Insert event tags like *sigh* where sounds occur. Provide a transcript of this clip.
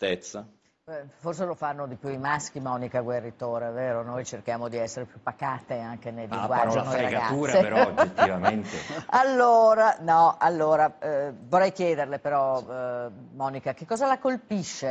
tristezza. Forse lo fanno di più i maschi, Monica Guerritore, vero? Noi cerchiamo di essere più pacate anche nei Ah, linguaggi parola fregatura ragazze. però *laughs* oggettivamente. allora, no, allora, eh, vorrei chiederle però, eh, Monica, che cosa la colpisce